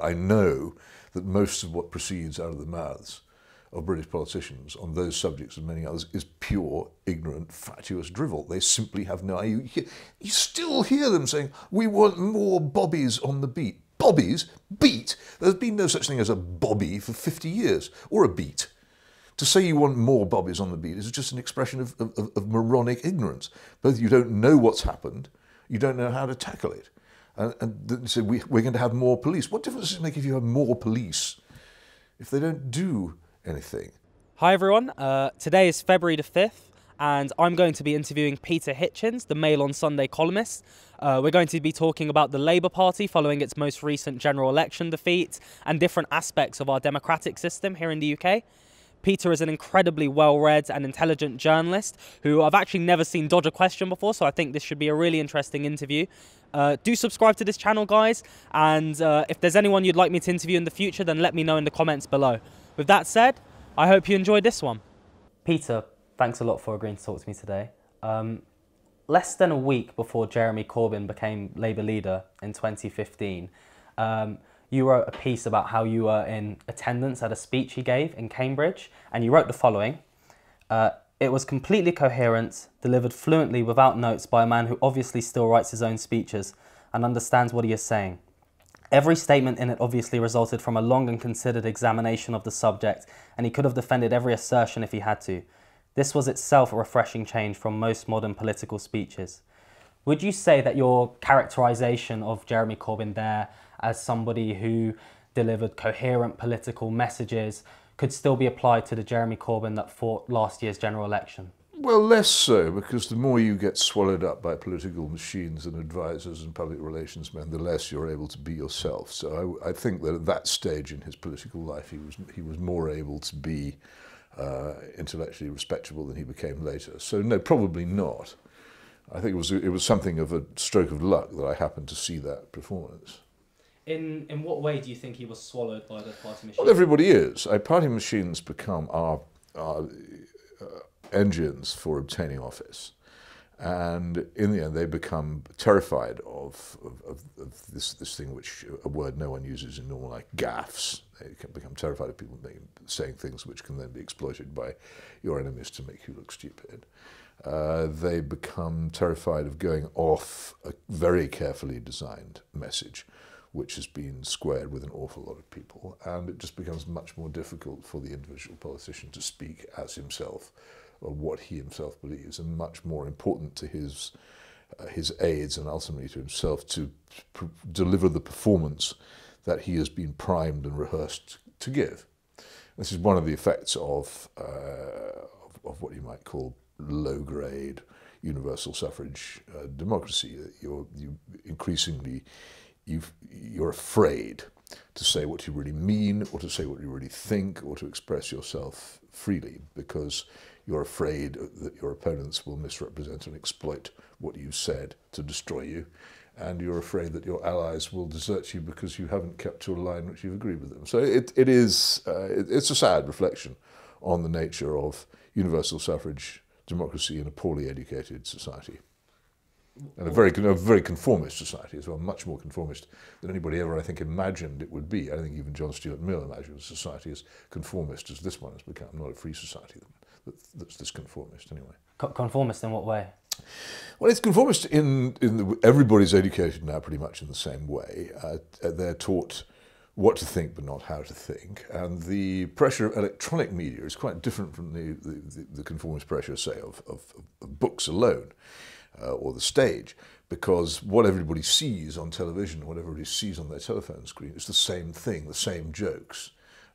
I know that most of what proceeds out of the mouths of British politicians on those subjects and many others is pure, ignorant, fatuous drivel. They simply have no idea. You, you still hear them saying, we want more bobbies on the beat. Bobbies? Beat? There's been no such thing as a bobby for 50 years, or a beat. To say you want more bobbies on the beat is just an expression of, of, of moronic ignorance. Both you don't know what's happened, you don't know how to tackle it. And, and so we, we're going to have more police. What difference does it make if you have more police if they don't do anything. Hi everyone, uh, today is February the 5th and I'm going to be interviewing Peter Hitchens, the Mail on Sunday columnist. Uh, we're going to be talking about the Labour Party following its most recent general election defeat and different aspects of our democratic system here in the UK. Peter is an incredibly well-read and intelligent journalist who I've actually never seen dodge a question before, so I think this should be a really interesting interview. Uh, do subscribe to this channel, guys, and uh, if there's anyone you'd like me to interview in the future, then let me know in the comments below. With that said, I hope you enjoyed this one. Peter, thanks a lot for agreeing to talk to me today. Um, less than a week before Jeremy Corbyn became Labour leader in 2015, um, you wrote a piece about how you were in attendance at a speech he gave in Cambridge, and you wrote the following. Uh, it was completely coherent, delivered fluently without notes by a man who obviously still writes his own speeches and understands what he is saying. Every statement in it obviously resulted from a long and considered examination of the subject, and he could have defended every assertion if he had to. This was itself a refreshing change from most modern political speeches. Would you say that your characterization of Jeremy Corbyn there as somebody who delivered coherent political messages could still be applied to the Jeremy Corbyn that fought last year's general election? Well, less so, because the more you get swallowed up by political machines and advisors and public relations men, the less you're able to be yourself. So I, I think that at that stage in his political life, he was, he was more able to be uh, intellectually respectable than he became later. So no, probably not. I think it was, it was something of a stroke of luck that I happened to see that performance. In, in what way do you think he was swallowed by the party machine? Well, everybody is. Uh, party machines become our, our uh, engines for obtaining office. And in the end, they become terrified of, of, of, this, this thing, which a word no one uses in normal life, gaffes. They can become terrified of people saying things which can then be exploited by your enemies to make you look stupid. Uh, they become terrified of going off a very carefully designed message, which has been squared with an awful lot of people. And it just becomes much more difficult for the individual politician to speak as himself or what he himself believes, and much more important to his uh, his aides and ultimately to himself to deliver the performance that he has been primed and rehearsed to give. This is one of the effects of, uh, of, of, what you might call low-grade universal suffrage uh, democracy. You're you increasingly you you're afraid to say what you really mean, or to say what you really think, or to express yourself freely, because you're afraid that your opponents will misrepresent and exploit what you've said to destroy you. And you're afraid that your allies will desert you because you haven't kept to a line which you've agreed with them. So it, it is, uh, it, it's a sad reflection on the nature of universal suffrage democracy in a poorly educated society. and a very, a very conformist society as well, much more conformist than anybody ever, I think, imagined it would be. I think even John Stuart Mill imagined a society as conformist as this one has become, not a free society that's this conformist anyway. Conformist in what way? Well, it's conformist in, in the, everybody's educated now pretty much in the same way. Uh, uh, they're taught what to think but not how to think. And the pressure of electronic media is quite different from the, the, the conformist pressure, say, of, of, of books alone. Uh, or the stage, because what everybody sees on television, what everybody sees on their telephone screen is the same thing, the same jokes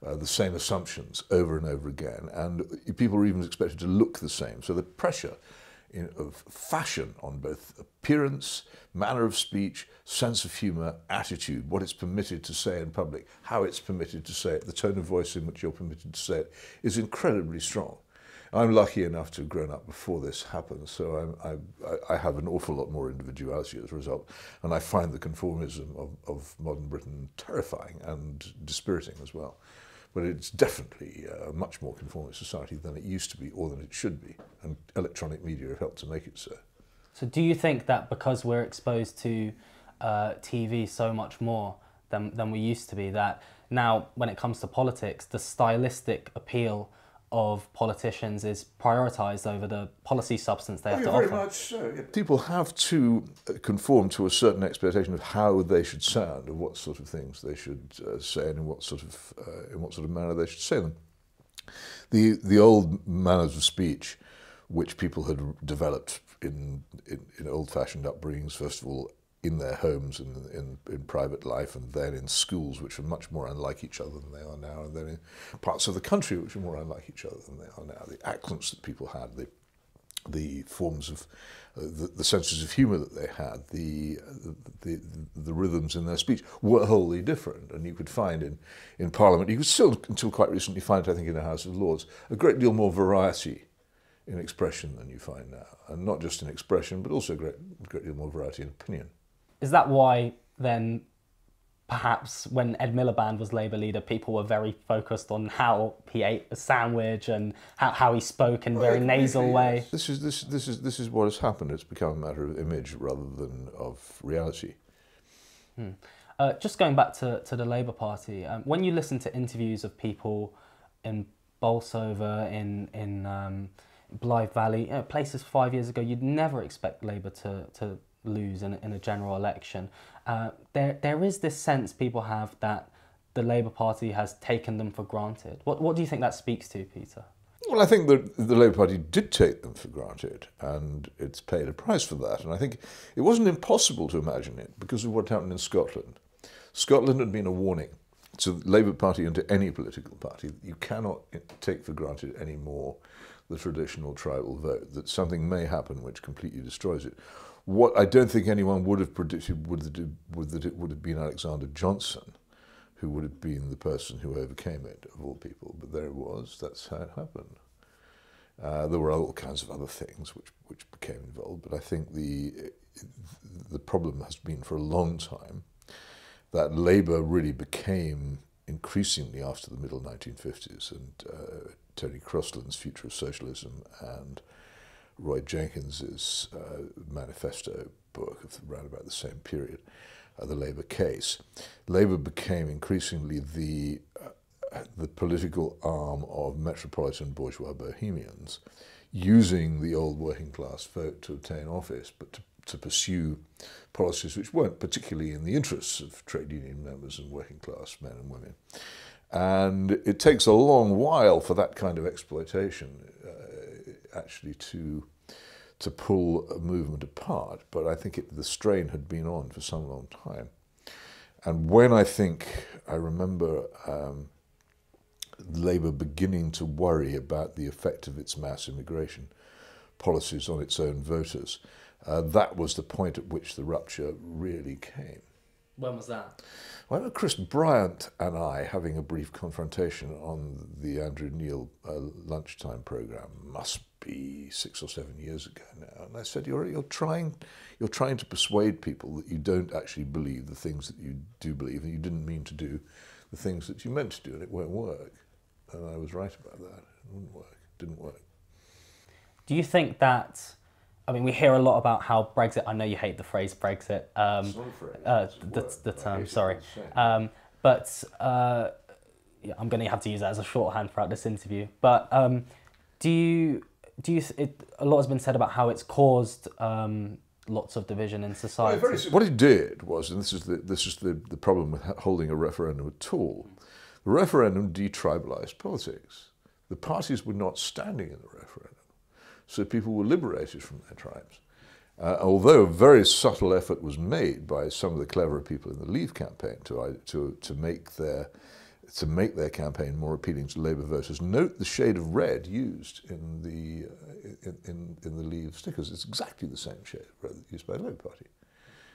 uh, the same assumptions over and over again, and people are even expected to look the same. So the pressure in, of fashion on both appearance, manner of speech, sense of humour, attitude, what it's permitted to say in public, how it's permitted to say it, the tone of voice in which you're permitted to say it, is incredibly strong. I'm lucky enough to have grown up before this happened, so I, I have an awful lot more individuality as a result, and I find the conformism of, of modern Britain terrifying and dispiriting as well but it's definitely a much more conformist society than it used to be or than it should be. And electronic media have helped to make it so. So do you think that because we're exposed to uh, TV so much more, than, than we used to be. That now, when it comes to politics, the stylistic appeal of politicians is prioritised over the policy substance they have Oh, to very offer. much so. yeah. People have to uh, conform to a certain expectation of how they should sound, of what sort of things they should uh, say, and in what sort of uh, in what sort of manner they should say them. The the old manners of speech, which people had developed in in, in old-fashioned upbringings, first of all in their homes and in, in private life, and then in schools, which are much more unlike each other than they are now, and then in parts of the country which are more unlike each other than they are now. The accents that people had, the the forms of uh, the, the senses of humour that they had, the, the, the the rhythms in their speech were wholly different. And you could find in, in Parliament, you could still, until quite recently, find, I think, in the House of Lords, a great deal more variety in expression than you find now. And not just in expression, but also a great, great deal more variety in opinion. Is that why then perhaps when Ed Miliband was Labour leader, people were very focused on how he ate a sandwich and how, how he spoke in a very nasal way? This is, this, this, is, this is what has happened. It's become a matter of image rather than of reality. Uh, just going back to, to the Labour Party, um, when you listen to interviews of people in Bolsover, in in um, Blyth Valley, you know, places five years ago, you'd never expect Labour to, to lose in, a- in a general election. Uh, there there is this sense people have that the Labour Party has taken them for granted. What what do you think that speaks to, Peter? Well, I think that the Labour Party did take them for granted, and it's paid a price for that. And I think it wasn't impossible to imagine it because of what happened in Scotland. Scotland had been a warning to the Labour Party and to any political party that you cannot take for granted anymore the traditional tribal vote, that something may happen which completely destroys it. What I don't think anyone would have predicted would that it would, that it would have been Alexander Johnson who would have been the person who overcame it, of all people. But there it was. That's how it happened. Uh, there were all kinds of other things which, which became involved, but I think the, the problem has been for a long time that Labour really became increasingly after the middle 1950s and uh, Tony Crosland's Future of Socialism and Roy Jenkins's uh, manifesto book of around about the same period, uh, the Labour case. Labour became increasingly the uh, the political arm of metropolitan bourgeois bohemians, using the old working class vote to obtain office, but to, to pursue policies which weren't particularly in the interests of trade union members and working class men and women. And it takes a long while for that kind of exploitation actually to to pull a movement apart, but I think it, the strain had been on for some long time. And when I think, I remember um, Labour beginning to worry about the effect of its mass immigration policies on its own voters, uh, that was the point at which the rupture really came. When was that? Well, I remember Chris Bryant and I having a brief confrontation on the Andrew Neil uh, lunchtime program. Must be six or seven years ago now. And I said, "You're you're trying, you're trying to persuade people that you don't actually believe the things that you do believe, and you didn't mean to do the things that you meant to do, and it won't work." And I was right about that. It wouldn't work. It didn't work. Do you think that? I mean, we hear a lot about how Brexit. I know you hate the phrase Brexit. Um, It's not a phrase, uh, the, the term. Sorry, all the same. um, but uh, yeah, I'm going to have to use that as a shorthand throughout this interview. But um, do you do you? It, a lot has been said about how it's caused um, lots of division in society. What it did was, and this is the this is the, the problem with holding a referendum at all. The referendum detribalized politics. The parties were not standing in the referendum, so people were liberated from their tribes. Uh, although a very subtle effort was made by some of the cleverer people in the Leave campaign to to to make their to make their campaign more appealing to Labour voters. Note the shade of red used in the uh, in, in, in the Leave stickers. It's exactly the same shade red used by the Labour Party,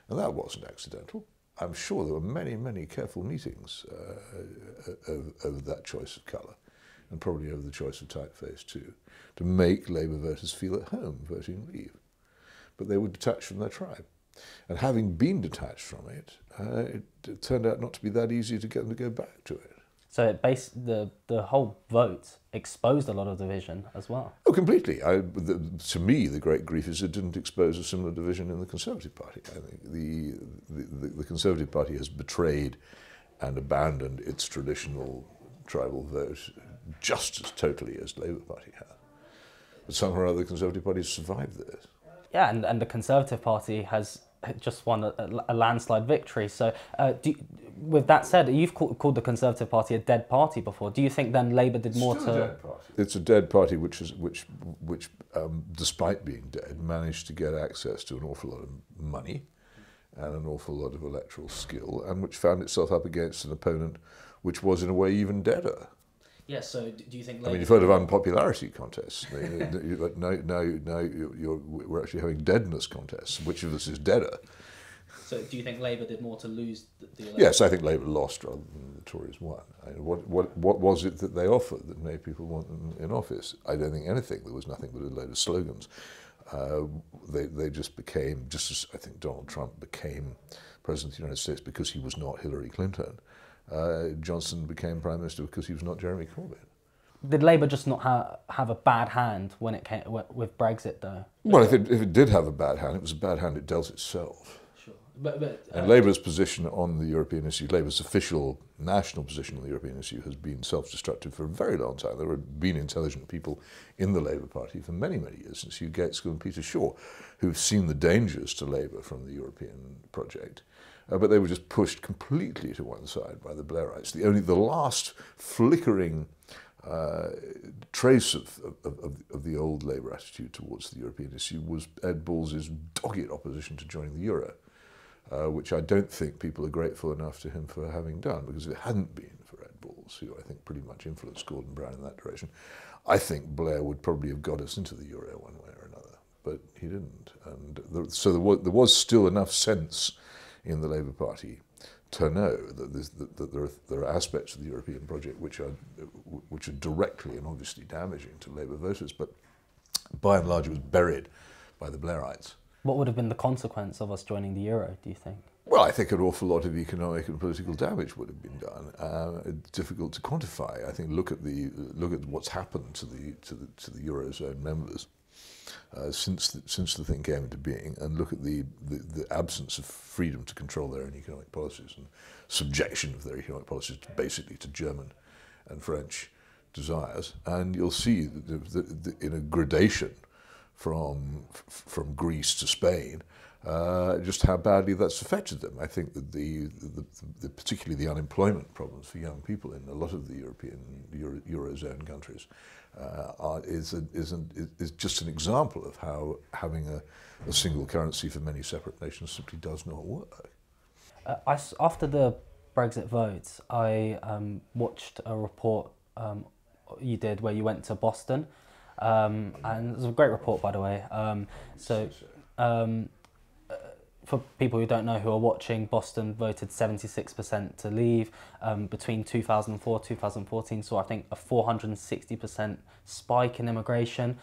and that wasn't accidental. I'm sure there were many, many careful meetings uh, over, over that choice of colour, and probably over the choice of typeface too, to make Labour voters feel at home voting Leave. But they were detached from their tribe. And having been detached from it, uh, it, it turned out not to be that easy to get them to go back to it. So it based the the whole vote exposed a lot of division as well. Oh, completely. I, the, to me, the great grief is it didn't expose a similar division in the Conservative Party. I think the the, the Conservative Party has betrayed and abandoned its traditional tribal vote just as totally as Labour Party has. But somehow or other, the Conservative Party has survived this. Yeah, and, and the Conservative Party has just won a, a landslide victory. So, uh, do, with that said, you've called, called, the Conservative Party a dead party before. Do you think then Labour did more it's to? A it's a dead party which is which which, um, despite being dead, managed to get access to an awful lot of money and an awful lot of electoral skill, and which found itself up against an opponent which was in a way even deader. Yes. So, do you think? I mean, you've heard of unpopularity contests. now, now, now you're, we're actually having deadness contests. Which of us is deader? So, do you think Labour did more to lose the, the election? Yes, I think Labour lost rather than the Tories won. I mean, what, what, what was it that they offered that made people want them in office? I don't think anything. There was nothing but a load of slogans. Uh, they, they just became, just as I think Donald Trump became President of the United States because he was not Hillary Clinton uh, Johnson became Prime Minister because he was not Jeremy Corbyn. Did Labour just not ha- have a bad hand when it came with Brexit, though? Well, if it, if it did have a bad hand, it was a bad hand it dealt itself. But, but, uh, and Labour's position on the European issue, Labour's official national position on the European issue, has been self-destructive for a very long time. There have been intelligent people in the Labour Party for many, many years, since Hugh Gaitskell and Peter Shore, who've seen the dangers to Labour from the European project uh, but they were just pushed completely to one side by the Blairites. The only the last flickering uh, trace of, of, of, of, the old Labour attitude towards the European issue was Ed Balls's dogged opposition to joining the euro, uh, which I don't think people are grateful enough to him for having done, because if it hadn't been for Ed Balls, who I think pretty much influenced Gordon Brown in that direction, I think Blair would probably have got us into the euro one way or another, but he didn't. And so there was, there was still enough sense in the Labour Party to know that, that, that there, are, there, are, aspects of the European project which are, which are directly and obviously damaging to Labour voters, but by and large it was buried by the Blairites. What would have been the consequence of us joining the euro, do you think? Well, I think an awful lot of economic and political damage would have been done. Uh, it's difficult to quantify. I think look at the look at what's happened to the to the to the eurozone members uh, since, the, since the thing came into being and look at the, the, the, absence of freedom to control their own economic policies and subjection of their economic policies to basically to German and French desires. And you'll see that in a gradation from, from Greece to Spain, uh, just how badly that's affected them. I think that the, the, the, particularly the unemployment problems for young people in a lot of the European Euro, Eurozone countries uh, are, is, a, is, an, is just an example of how having a, a single currency for many separate nations simply does not work. Uh, I, after the Brexit votes, I um, watched a report um, you did where you went to Boston, um, and it was a great report, by the way. Um, so, um, for people who don't know who are watching, Boston voted 76% to leave. Um, between 2004 2014 So I think, a 460% spike in immigration.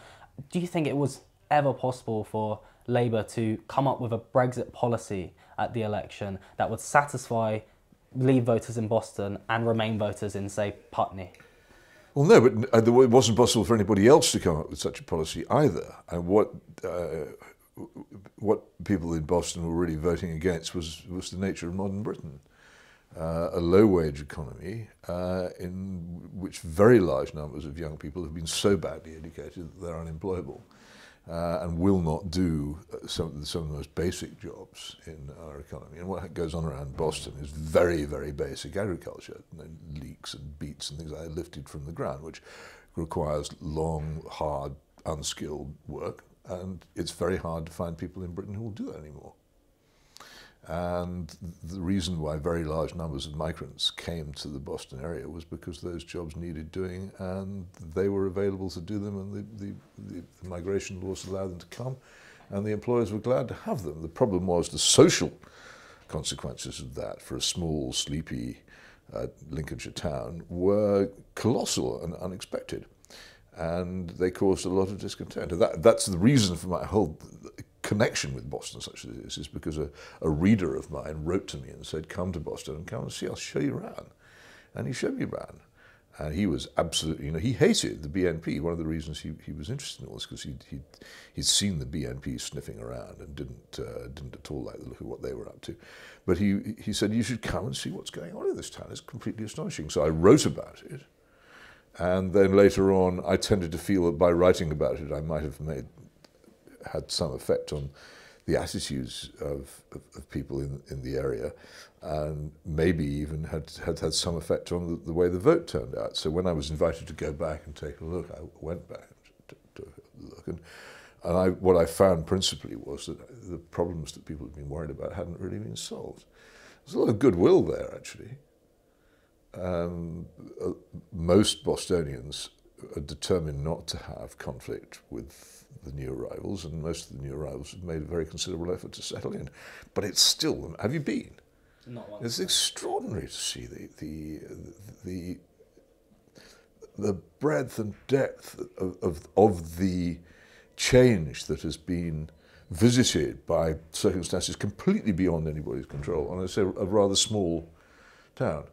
Do you think it was ever possible for Labour to come up with a Brexit policy at the election that would satisfy Leave voters in Boston and Remain voters in, say, Putney? Well, no, but uh, it wasn't possible for anybody else to come up with such a policy either. And what uh, what people in Boston were really voting against was, was the nature of modern Britain. Uh, a low wage economy uh, in which very large numbers of young people have been so badly educated that they're unemployable uh, and will not do uh, some, some of the most basic jobs in our economy. And what goes on around Boston is very, very basic agriculture, you know, leeks and beets and things like that lifted from the ground, which requires long, hard, unskilled work. And it's very hard to find people in Britain who will do that anymore. And the reason why very large numbers of migrants came to the Boston area was because those jobs needed doing and they were available to do them and the, the, the, migration laws allowed them to come and the employers were glad to have them. The problem was the social consequences of that for a small, sleepy uh, Lincolnshire town were colossal and unexpected and they caused a lot of discontent. That, that's the reason for my whole connection with Boston, such as it is, is because a, a reader of mine wrote to me and said, come to Boston and come and see, I'll show you around. and he showed me around. And he was absolutely, you know, he hated the BNP. One of the reasons he, he was interested in all this because he'd, he'd, he'd seen the BNP sniffing around and didn't, uh, didn't at all like the look of what they were up to. But he, he said, you should come and see what's going on in this town. It's completely astonishing. So I wrote about it. And then later on, I tended to feel that by writing about it, I might have made, had some effect on the attitudes of, of, of, people in, in the area and maybe even had, had had some effect on the, the, way the vote turned out. So when I was invited to go back and take a look, I went back to, look. And, and I, what I found principally was that the problems that people had been worried about hadn't really been solved. There's a lot of goodwill there, actually. Um, uh, most Bostonians are determined not to have conflict with the new arrivals, and most of the new arrivals have made a very considerable effort to settle in. But it's still, have you been? Not one. It's extraordinary to see the, the, the, the breadth and depth of, of, of the change that has been visited by circumstances completely beyond anybody's control on a, a rather small town.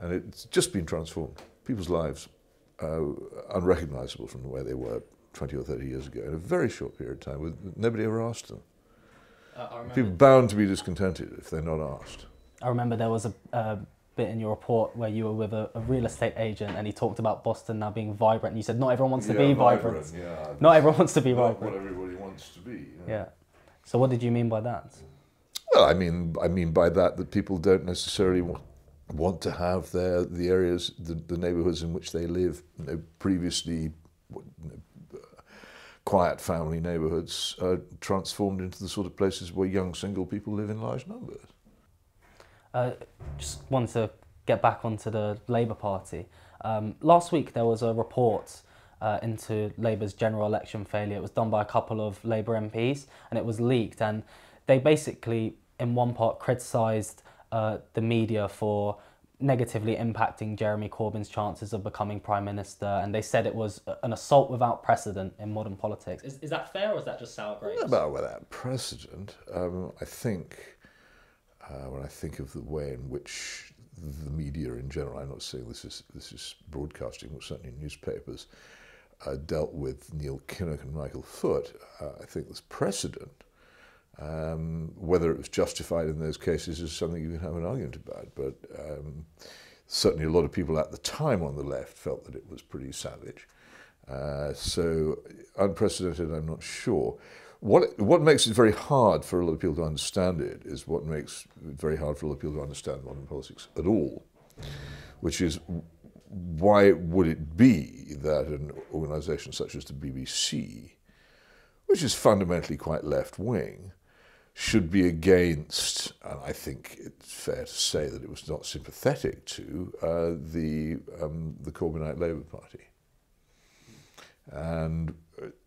And it's just been transformed. People's lives uh, unrecognizable from the way they were 20 or 30 years ago in a very short period of time. With, nobody ever asked them. Uh, People bound to be discontented if they're not asked. I remember there was a, a bit in your report where you were with a, a, real estate agent and he talked about Boston now being vibrant. And you said not everyone wants to yeah, be vibrant. vibrant. Yeah, not everyone wants to be not vibrant. What everybody wants to be. Yeah. So what did you mean by that? Well, I mean, I mean by that that people don't necessarily want, want to have their the areas, the, the neighbourhoods in which they live, you know, previously quiet family neighbourhoods, uh, transformed into the sort of places where young single people live in large numbers. Uh, just wanted to get back onto the Labour Party. Um, last week there was a report uh, into Labour's general election failure. It was done by a couple of Labour MPs and it was leaked. And they basically, in one part, criticised uh, the media for negatively impacting Jeremy Corbyn's chances of becoming Prime Minister. And they said it was an assault without precedent in modern politics. Is, is that fair or is that just sour grapes? About without precedent. Um, I think uh, when I think of the way in which the media in general, I'm not saying this is, this is broadcasting, but certainly newspapers, uh, dealt with Neil Kinnock and Michael Foot, uh, I think there's precedent. Um, whether it was justified in those cases is something you can have an argument about, but um, certainly a lot of people at the time on the left felt that it was pretty savage. Uh, so unprecedented, I'm not sure. What, what makes it very hard for a lot of people to understand it is what makes it very hard for a lot of people to understand modern politics at all, which is why would it be that an organisation such as the BBC, which is fundamentally quite left wing, should be against, and I think it's fair to say that it was not sympathetic to, uh, the, um, the Corbynite Labour Party. And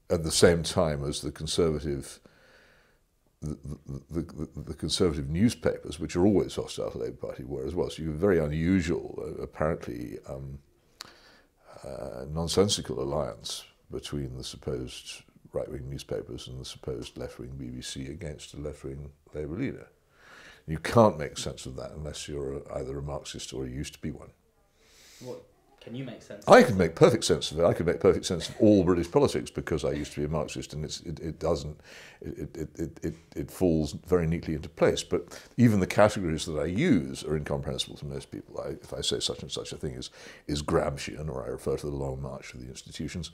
at the same time as the conservative the, the, the, the, conservative newspapers, which are always hostile to the Labour Party, were as well. So you have a very unusual, uh, apparently um, uh, nonsensical alliance between the supposed right-wing newspapers and the supposed left-wing BBC against a left-wing Labour leader. You can't make sense of that unless you're a, either a Marxist or you used to be one. What can you make sense? Of I can make perfect sense of it. I can make perfect sense of all British politics because I used to be a Marxist, and it, it doesn't. It, it, it, it, it falls very neatly into place. But even the categories that I use are incomprehensible to most people. I, if I say such and such a thing is is Gramscian, or I refer to the long march of the institutions,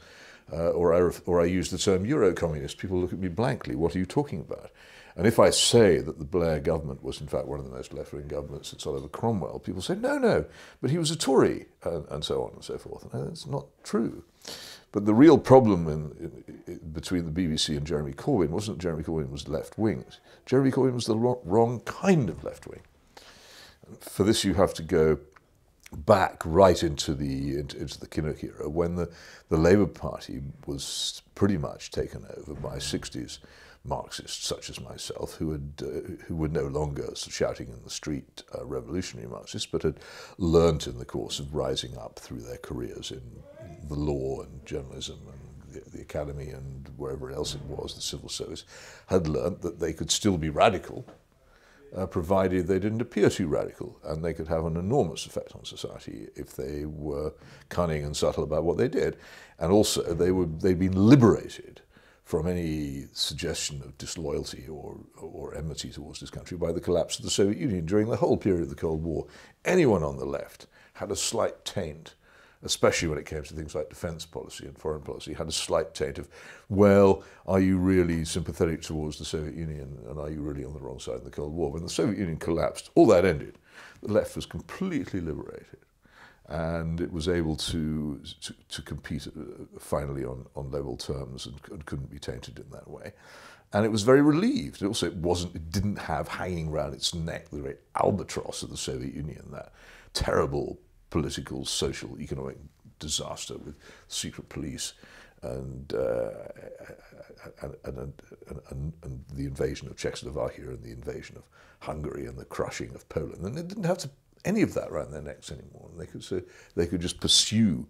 uh, or I or I use the term Euro-communist, people look at me blankly. What are you talking about? And if I say that the Blair government was in fact one of the most left-wing governments since Oliver Cromwell, people say, no, no, but he was a Tory, and, and so on and so forth. And that's not true. But the real problem in, in, between the BBC and Jeremy Corbyn wasn't that Jeremy Corbyn was left-wing. Jeremy Corbyn was the wrong, wrong kind of left-wing. For this you have to go back right into the into, into the Kinnock era when the, the Labour Party was pretty much taken over by 60s Marxists such as myself, who, had, uh, who were no longer shouting in the street uh, revolutionary Marxists, but had learnt in the course of rising up through their careers in the law and journalism and the, the academy and wherever else it was, the civil service, had learnt that they could still be radical uh, provided they didn't appear too radical, and they could have an enormous effect on society if they were cunning and subtle about what they did. And also, they were, they'd been liberated from any suggestion of disloyalty or, or enmity towards this country by the collapse of the Soviet Union. During the whole period of the Cold War, anyone on the left had a slight taint especially when it came to things like defence policy and foreign policy, had a slight taint of, well, are you really sympathetic towards the Soviet Union and are you really on the wrong side of the Cold War? When the Soviet Union collapsed, all that ended. The left was completely liberated and it was able to, to, to compete uh, finally on, on level terms and, and, couldn't be tainted in that way. And it was very relieved. Also it wasn't, it didn't have hanging around its neck the great albatross of the Soviet Union, that terrible political, social, economic disaster with secret police and, uh, and, and, and, and, the invasion of Czechoslovakia and the invasion of Hungary and the crushing of Poland. And they didn't have to, any of that around their necks anymore. They could, they could just pursue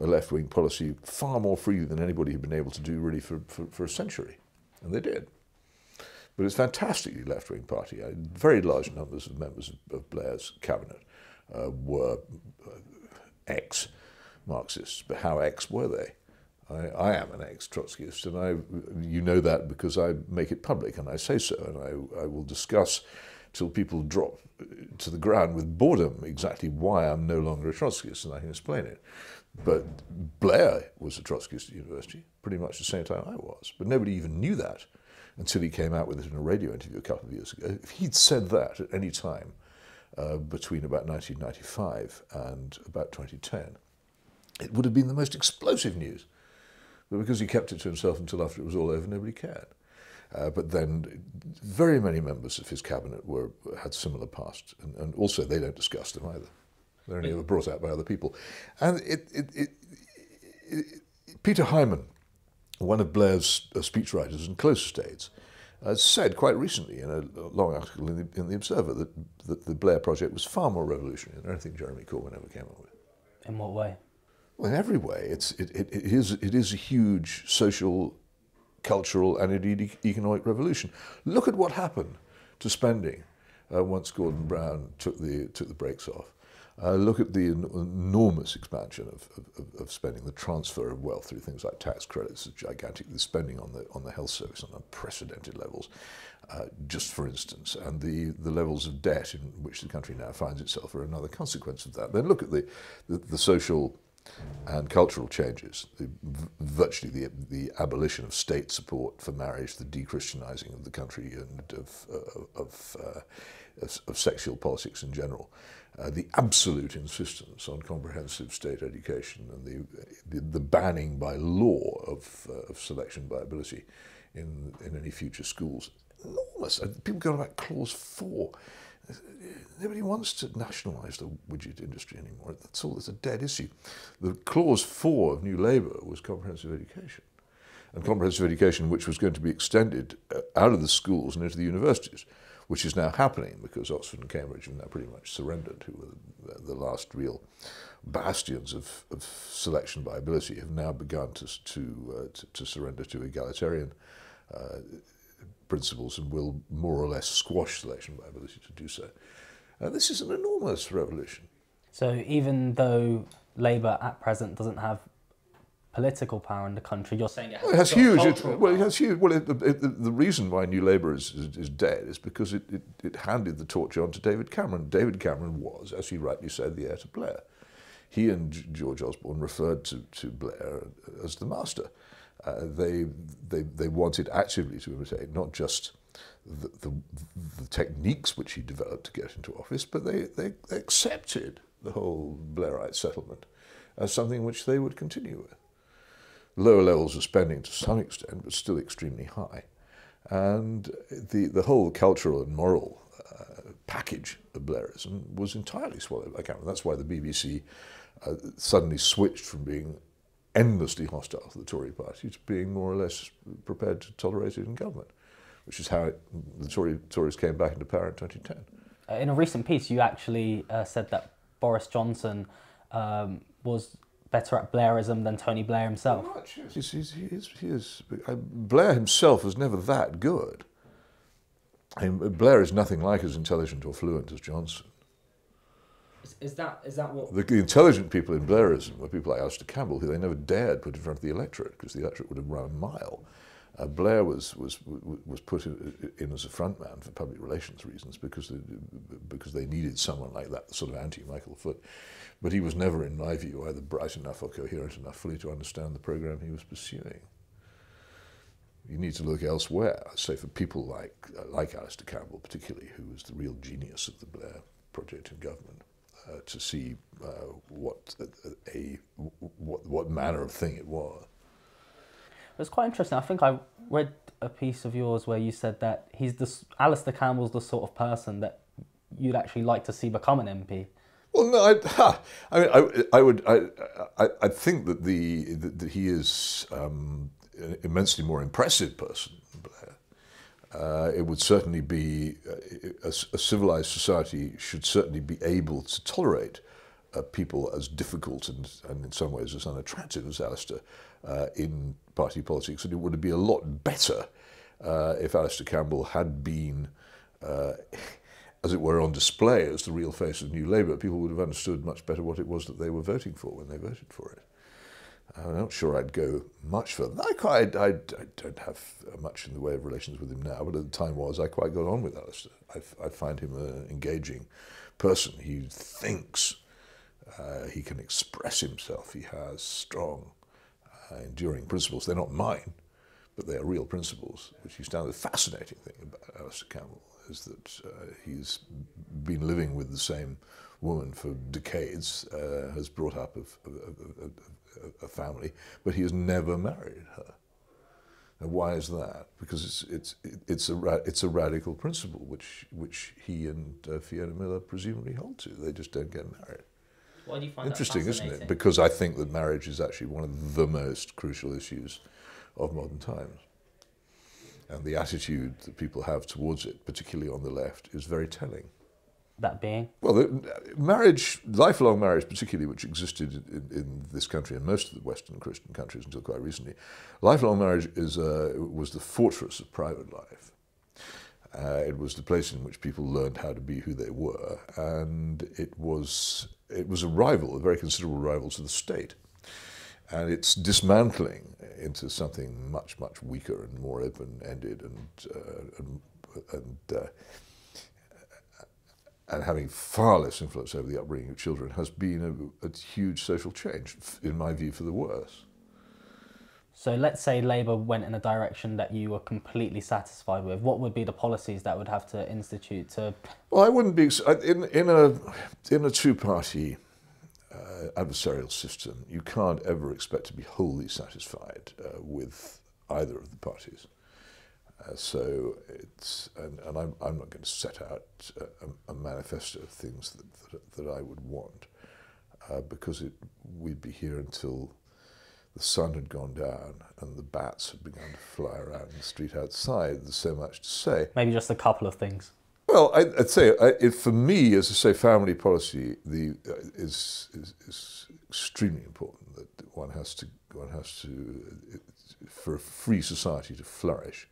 a left-wing policy far more freely than anybody had been able to do really for, for, for a century. And they did. But it's a fantastically left-wing party. Very large numbers of members of Blair's cabinet uh, were uh, ex-Marxists, but how ex were they? I, I, am an ex-Trotskyist, and I, you know that because I make it public, and I say so, and I, I will discuss till people drop to the ground with boredom exactly why I'm no longer a Trotskyist, and I can explain it. But Blair was a Trotskyist at university, pretty much the same time I was, but nobody even knew that until he came out with it in a radio interview a couple of years ago. If he'd said that at any time, uh, between about 1995 and about 2010, it would have been the most explosive news. But because he kept it to himself until after it was all over, nobody cared. Uh, but then very many members of his cabinet were had similar past, and, and also they don't discuss them either. They're only ever brought out by other people. And it, it, it, it Peter Hyman, one of Blair's uh, speechwriters and closest aides, uh, said quite recently in a long article in the, in the Observer that, that, the Blair project was far more revolutionary than anything Jeremy Corbyn ever came up with. In what way? Well, in every way. It's, it, it, it, is, it is a huge social, cultural, and indeed economic revolution. Look at what happened to spending uh, once Gordon Brown took the, took the brakes off. Uh, look at the en enormous expansion of, of, of, spending, the transfer of wealth through things like tax credits, the gigantic, the spending on the, on the health service on unprecedented levels, uh, just for instance, and the, the levels of debt in which the country now finds itself are another consequence of that. Then look at the, the, the social and cultural changes, the, virtually the, the abolition of state support for marriage, the de-Christianizing of the country and of, uh, of, uh, of, of, sexual politics in general, uh, the absolute insistence on comprehensive state education and the, the, the banning by law of, uh, of selection by ability in, in any future schools. Enormous. People go about clause four. Nobody wants to nationalise the widget industry anymore. That's all. It's a dead issue. The clause four of New Labour was comprehensive education. And comprehensive education, which was going to be extended uh, out of the schools and into the universities which is now happening because Oxford and Cambridge have now pretty much surrendered, who were the, last real bastions of, of, selection by ability, have now begun to, to, uh, to, to, surrender to egalitarian uh, principles and will more or less squash selection by ability to do so. Uh, this is an enormous revolution. So even though Labour at present doesn't have political power in the country. You're saying it has, well, it has huge. It, well, it has huge. Well, it, it, the reason why New Labour is, is, is dead is because it, it, handed the torch on to David Cameron. David Cameron was, as he rightly said, the heir to Blair. He and George Osborne referred to, to Blair as the master. Uh, they, they, they wanted actively to imitate not just the, the, the, techniques which he developed to get into office, but they, they, accepted the whole Blairite settlement as something which they would continue with lower levels of spending to some extent, but still extremely high. And the, the whole cultural and moral uh, package of Blairism was entirely swallowed by Cameron. That's why the BBC uh, suddenly switched from being endlessly hostile to the Tory party to being more or less prepared to tolerate it in government, which is how it, the Tory, Tories came back into power in 2010. Uh, in a recent piece, you actually uh, said that Boris Johnson um, was better at Blairism than Tony Blair himself. Much, yes. he's, he's, he is, uh, Blair himself was never that good. I mean, Blair is nothing like as intelligent or fluent as Johnson. Is, that is that what? The, the intelligent people in Blairism were people like Alastair Campbell, who they never dared put in front of the electorate because the electorate would have run a mile. Uh, Blair was, was, was put in as a frontman for public relations reasons because they, because they needed someone like that, sort of anti-Michael Foot. But he was never, in my view, either bright enough or coherent enough fully to understand the program he was pursuing. You need to look elsewhere, say for people like, like Alastair Campbell particularly, who was the real genius of the Blair project in government. Uh, to see uh, what a, what what manner of thing it was. It's quite interesting. I think I read a piece of yours where you said that he's the Alastair Campbell's the sort of person that you'd actually like to see become an MP. Well, no, I, ha, I mean, I, I would, I, I, I think that the that he is um, an immensely more impressive person uh, it would certainly be uh, a, a, civilized society should certainly be able to tolerate uh, people as difficult and, and in some ways as unattractive as Alastair uh, in party politics. And it would be a lot better uh, if Alastair Campbell had been, uh, as it were, on display as the real face of New Labour. People would have understood much better what it was that they were voting for when they voted for it. I'm not sure I'd go much further. I, quite, I, I, don't have much in the way of relations with him now, but at the time was I quite got on with Alastair. I, I find him an engaging person. He thinks, uh, he can express himself. He has strong, uh, enduring principles. They're not mine, but they are real principles, which he found the fascinating thing about Alastair Campbell is that uh, he's been living with the same woman for decades, uh, has brought up a, a, a, family, but he has never married her. And why is that? Because it's, it's, it's, a, it's a radical principle which, which he and uh, Fiona Millar presumably hold to. They just don't get married. Why do you find Interesting, isn't it? Because I think that marriage is actually one of the most crucial issues of modern times. And the attitude that people have towards it, particularly on the left, is very telling that being? Well, the, marriage, lifelong marriage, particularly which existed in, in, this country and most of the Western Christian countries until quite recently, lifelong marriage is, uh, was the fortress of private life. Uh, it was the place in which people learned how to be who they were, and it was it was a rival, a very considerable rival to the state. And it's dismantling into something much, much weaker and more open-ended and, uh, and, and uh, and having far less influence over the upbringing of children has been a, a, huge social change, in my view, for the worse. So let's say Labour went in a direction that you were completely satisfied with. What would be the policies that would have to institute to? Well, I wouldn't be in in a in a two-party uh, adversarial system. You can't ever expect to be wholly satisfied uh, with either of the parties. Uh, so it's, and, and I'm, I'm not going to set out a, a manifesto of things that, that, that I would want, uh, because it, we'd be here until the sun had gone down and the bats had begun to fly around the street outside. There's so much to say. Maybe just a couple of things. Well, I, would say I, it, for me, as I say, family policy the, uh, is, is, is extremely important. That one has to one has to it, for a free society to flourish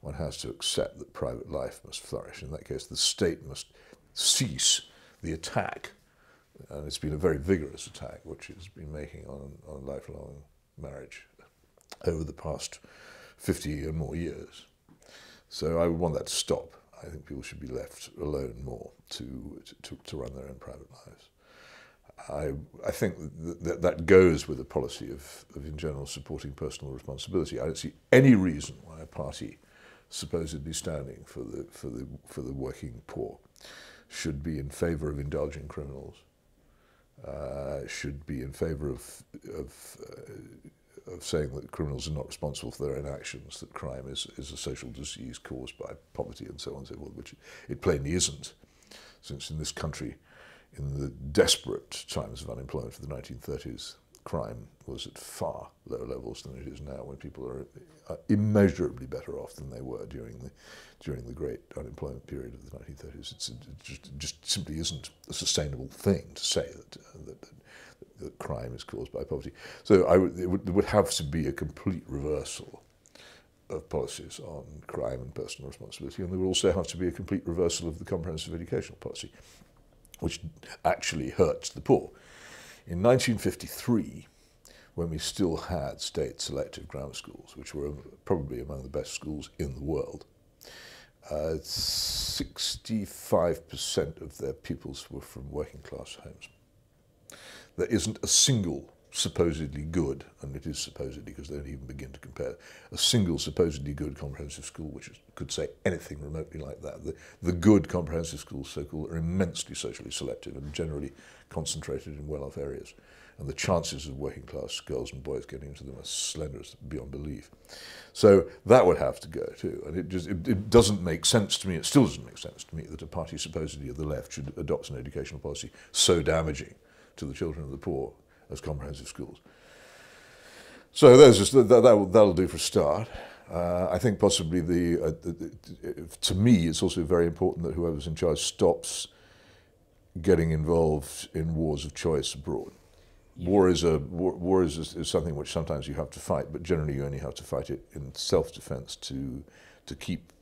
one has to accept that private life must flourish. In that case, the state must cease the attack, and it's been a very vigorous attack which it's been making on, on lifelong marriage over the past 50 or more years. So I would want that to stop. I think people should be left alone more to, to, to run their own private lives. I, I think that that goes with the policy of, of, in general, supporting personal responsibility. I don't see any reason why a party supposedly standing for the, for the, for the working poor, should be in favor of indulging criminals, uh, should be in favor of, of, uh, of saying that criminals are not responsible for their own actions, that crime is, is a social disease caused by poverty and so on and so forth, which it plainly isn't, since in this country, in the desperate times of unemployment of the 1930s, crime was at far lower levels than it is now, when people are immeasurably better off than they were during the during the great unemployment period of the 1930s. It's, it just, just simply isn't a sustainable thing to say that, uh, that, that, that, crime is caused by poverty. So I would, would, there would have to be a complete reversal of policies on crime and personal responsibility, and there would also have to be a complete reversal of the comprehensive educational policy, which actually hurts the poor. In 1953, when we still had state selective grammar schools, which were probably among the best schools in the world, uh, 65% of their pupils were from working class homes. There isn't a single supposedly good, and it is supposedly because they don't even begin to compare, a single supposedly good comprehensive school which is, could say anything remotely like that. The, the good comprehensive schools, so-called, are immensely socially selective and generally concentrated in well-off areas. And the chances of working class girls and boys getting into them are slender beyond belief. So that would have to go too. And it just it, it doesn't make sense to me, it still doesn't make sense to me that a party supposedly of the left should adopt an educational policy so damaging to the children of the poor as comprehensive schools. So there's just, that, that, that'll do for a start. Uh, I think possibly the, uh, the, the, to me, it's also very important that whoever's in charge stops getting involved in wars of choice abroad. Yeah. War is a war, war is, is, something which sometimes you have to fight, but generally you only have to fight it in self-defense to to keep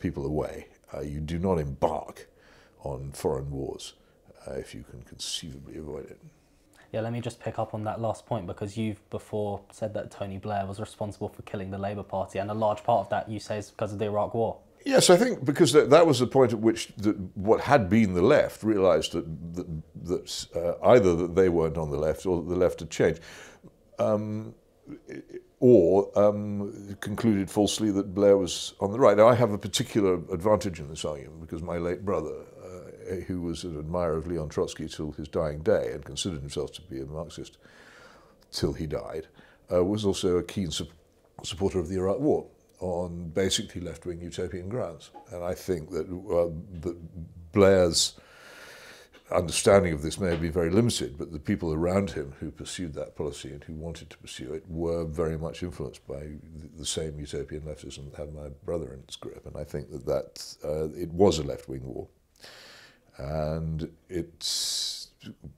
people away. Uh, you do not embark on foreign wars uh, if you can conceivably avoid it. Yeah, let me just pick up on that last point because you've before said that Tony Blair was responsible for killing the Labour Party, and a large part of that you say is because of the Iraq War. Yes, I think because that, that was the point at which the, what had been the left realised that, that, that uh, either that they weren't on the left or that the left had changed, um, or um, concluded falsely that Blair was on the right. Now, I have a particular advantage in this argument because my late brother who was an admirer of Leon Trotsky till his dying day and considered himself to be a Marxist till he died, uh, was also a keen su supporter of the Iraq War on basically left-wing utopian grounds. And I think that, that Blair's understanding of this may be very limited, but the people around him who pursued that policy and who wanted to pursue it were very much influenced by the same utopian leftism that had my brother in its grip. And I think that, that uh, it was a left-wing war. And it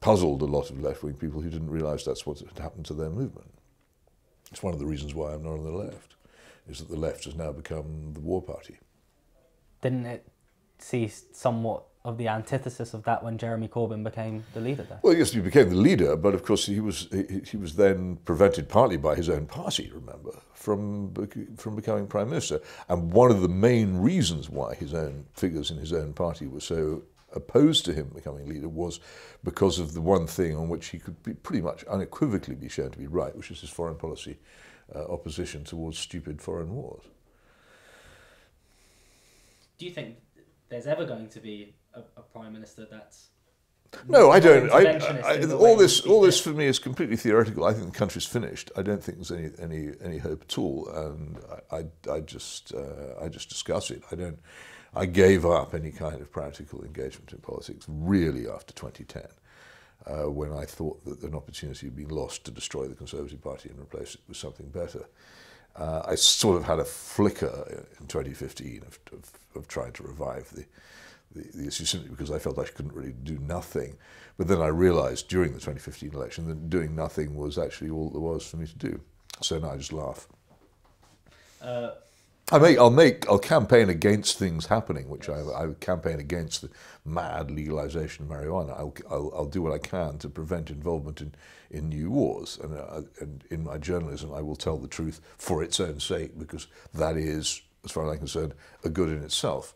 puzzled a lot of left-wing people who didn't realise that's what had happened to their movement. It's one of the reasons why I'm not on the left, is that the left has now become the war party. Didn't it see somewhat of the antithesis of that when Jeremy Corbyn became the leader there? Well, yes, he became the leader, but of course he was he, he was then prevented partly by his own party, remember, from from becoming prime minister. And one of the main reasons why his own figures in his own party were so opposed to him becoming leader was because of the one thing on which he could be pretty much unequivocally be shown to be right, which is his foreign policy uh, opposition towards stupid foreign wars. Do you think there's ever going to be a, a prime minister that's no, I don't. I, I, all this, all this for me is completely theoretical. I think the country's finished. I don't think there's any any any hope at all, and I, I, I just uh, I just discuss it. I don't. I gave up any kind of practical engagement in politics really after 2010, uh, when I thought that an opportunity had been lost to destroy the Conservative Party and replace it with something better. Uh, I sort of had a flicker in 2015 of, of, of trying to revive the, the, the, issue simply because I felt I couldn't really do nothing. But then I realized during the 2015 election that doing nothing was actually all there was for me to do. So now I just laugh. Uh, I make, I'll make, I'll campaign against things happening, which yes. I, I campaign against the mad legalization of marijuana. I'll, I'll, I'll, do what I can to prevent involvement in, in new wars. And, uh, and in my journalism, I will tell the truth for its own sake, because that is, as far as I'm concerned, a good in itself.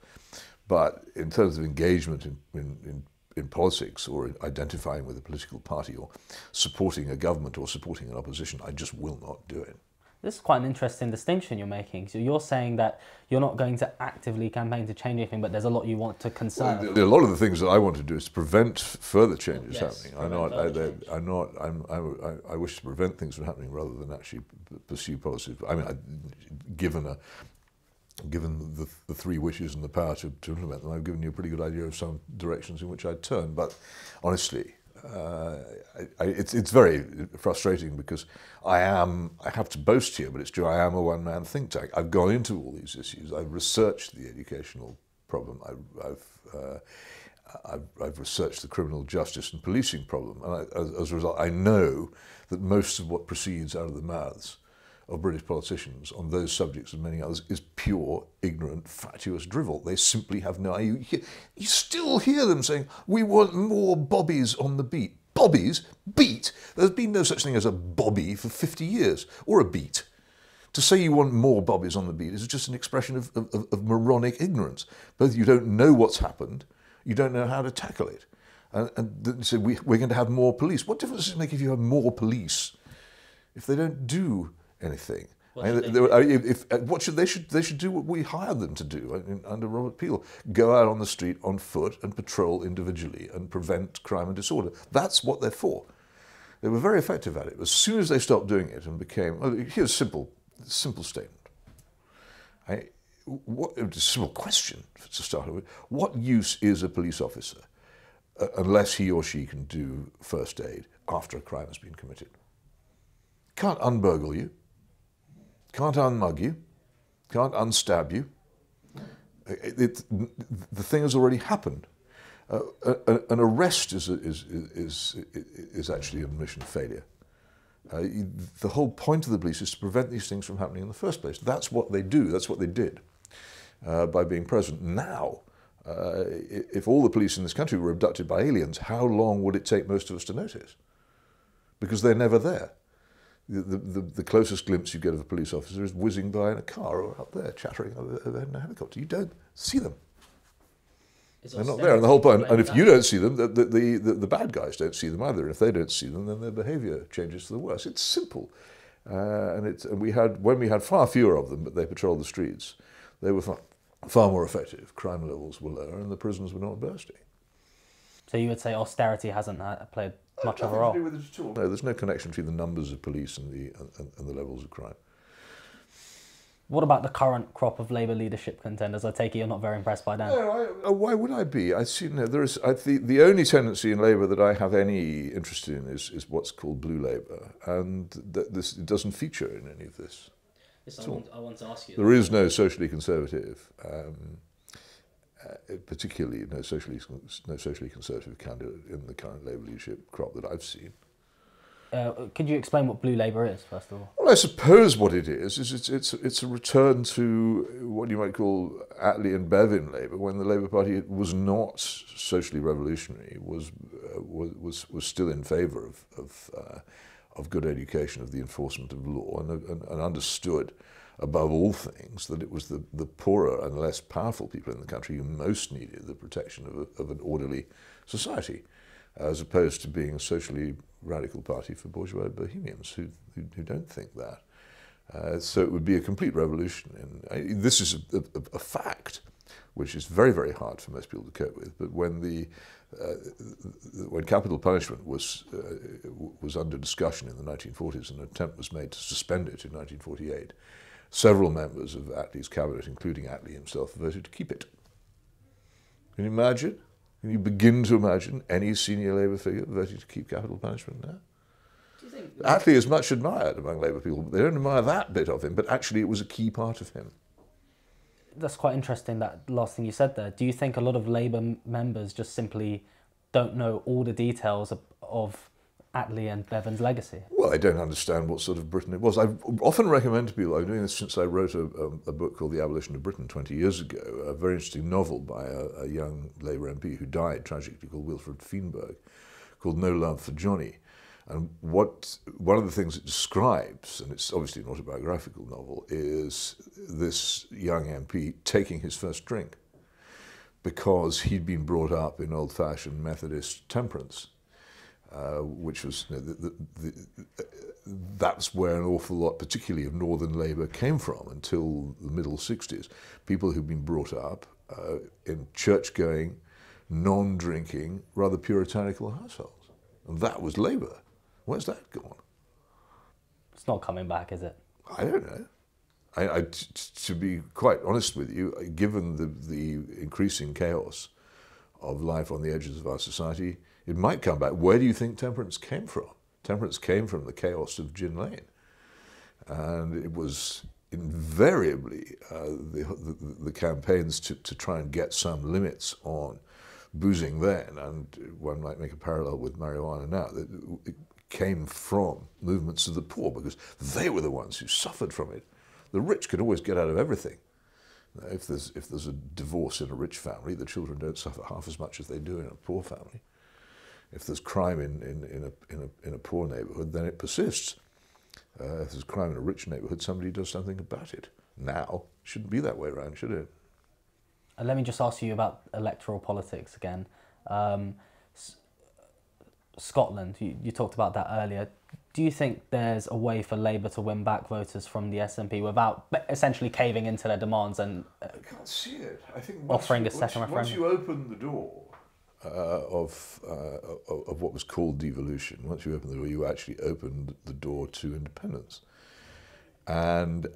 But in terms of engagement in, in, in, in politics or identifying with a political party or supporting a government or supporting an opposition, I just will not do it. This is quite an interesting distinction you're making. So you're saying that you're not going to actively campaign to change anything, but there's a lot you want to concern. Well, a lot of the things that I want to do is to prevent further changes yes, happening. I'm not. I, am not. I'm, I, I, wish to prevent things from happening rather than actually pursue policies. I mean, I, given a given the, the three wishes and the power to, to implement them, I've given you a pretty good idea of some directions in which I'd turn. But honestly, uh, I, I, it's, it's very frustrating because I am, I have to boast here, but it's true, I am a one-man think tank. I've gone into all these issues. I've researched the educational problem. I've, I've, uh, I've, I've, researched the criminal justice and policing problem. And I, as, as, a result, I know that most of what proceeds out of the mouths of British politicians on those subjects and many others is pure, ignorant, fatuous drivel. They simply have no. You, you still hear them saying, "We want more bobbies on the beat." Bobbies, beat. There's been no such thing as a bobby for 50 years, or a beat. To say you want more bobbies on the beat is just an expression of, of, of moronic ignorance. Both you don't know what's happened, you don't know how to tackle it. And, and we, we're going to have more police. What difference does it make if you have more police if they don't do anything? I mean, they, if, if, uh, what should they should they should do what we hired them to do I mean, under Robert Peel: go out on the street on foot and patrol individually and prevent crime and disorder. That's what they're for. They were very effective at it. As soon as they stopped doing it and became well, here's a simple simple statement. I, what, a simple question to start with. What use is a police officer uh, unless he or she can do first aid after a crime has been committed? Can't unburgle you can't unmug you, can't unstab you. It, it, the thing has already happened. Uh, an arrest is, is, is, is, actually a mission of failure. Uh, the whole point of the police is to prevent these things from happening in the first place. That's what they do, that's what they did uh, by being present. Now, uh, if all the police in this country were abducted by aliens, how long would it take most of us to notice? Because they're never there the, the, the, closest glimpse you get of a police officer is whizzing by in a car or up there chattering over, in a helicopter. You don't see them. It's They're not there. And the whole point, and if you don't see them, the, the, the, the, bad guys don't see them either. And if they don't see them, then their behaviour changes to the worse. It's simple. Uh, and, it's, and we had, when we had far fewer of them, but they patrolled the streets, they were far, far more effective. Crime levels were lower and the prisons were not bursting. So you would say austerity hasn't played much overall. No, there's no connection between the numbers of police and the, and, and the levels of crime. What about the current crop of Labour leadership contenders? I take it you're not very impressed by them. No, I, uh, why would I be? I see. No, there is. I, the, the only tendency in Labour that I have any interest in is is what's called blue Labour, and th- this it doesn't feature in any of this. Yes, I want, I want to ask you. There that. is no socially conservative. Um, uh, particularly no socially no socially conservative candidate in the current Labour leadership crop that I've seen. Uh, could you explain what Blue Labour is, first of all? Well, I suppose what it is is it's it's it's a return to what you might call Attlee and Bevin Labour, when the Labour Party was not socially revolutionary, was uh, was, was was still in favour of of, uh, of good education, of the enforcement of law, and, and, and understood above all things, that it was the, the poorer and less powerful people in the country who most needed the protection of, a, of an orderly society, as opposed to being a socially radical party for bourgeois bohemians who, who, who don't think that. Uh, so it would be a complete revolution. And this is a, a, a, fact, which is very, very hard for most people to cope with. But when the uh, when capital punishment was uh, was under discussion in the 1940s, an attempt was made to suspend it in 1948. Several members of Attlee's cabinet, including Attlee himself, voted to keep it. Can you imagine? Can you begin to imagine any senior Labour figure voting to keep capital punishment now? Attlee is much admired among Labour people, but they don't admire that bit of him, but actually it was a key part of him. That's quite interesting, that last thing you said there. Do you think a lot of Labour members just simply don't know all the details of, of Attlee and Bevan's legacy? Well, I don't understand what sort of Britain it was. I often recommend to people, I'm doing this since I wrote a, a, a, book called The Abolition of Britain 20 years ago, a very interesting novel by a, a young Labour MP who died tragically called Wilfred Fienburgh, called No Love for Johnnie. And what one of the things it describes, and it's obviously an autobiographical novel, is this young MP taking his first drink because he'd been brought up in old-fashioned Methodist temperance uh, which was you know, the, the, the, that's where an awful lot, particularly of Northern Labour, came from until the middle 60s. People who'd been brought up uh, in church-going, non-drinking, rather puritanical households. And that was Labour. Where's that gone? It's not coming back, is it? I don't know. I, I, t- to be quite honest with you, given the, the increasing chaos of life on the edges of our society, it might come back. Where do you think temperance came from? Temperance came from the chaos of Gin Lane. And it was invariably uh, the, the, the, campaigns to, to try and get some limits on boozing then, and one might make a parallel with marijuana now, that it came from movements of the poor because they were the ones who suffered from it. The rich could always get out of everything. If there's, if there's a divorce in a rich family, the children don't suffer half as much as they do in a poor family. If there's crime in, in, in, a, in, a, in a poor neighborhood, then it persists. Uh, if there's crime in a rich neighborhood, somebody does something about it. Now, shouldn't be that way around, should it? Uh, let me just ask you about electoral politics again. Um, Scotland, you, you talked about that earlier. Do you think there's a way for Labour to win back voters from the SNP without essentially caving into their demands and uh, I can't see it. I think offering you, a second once, referendum? Once you open the door uh, of, uh, of what was called devolution, once you open the door, you actually opened the door to independence. And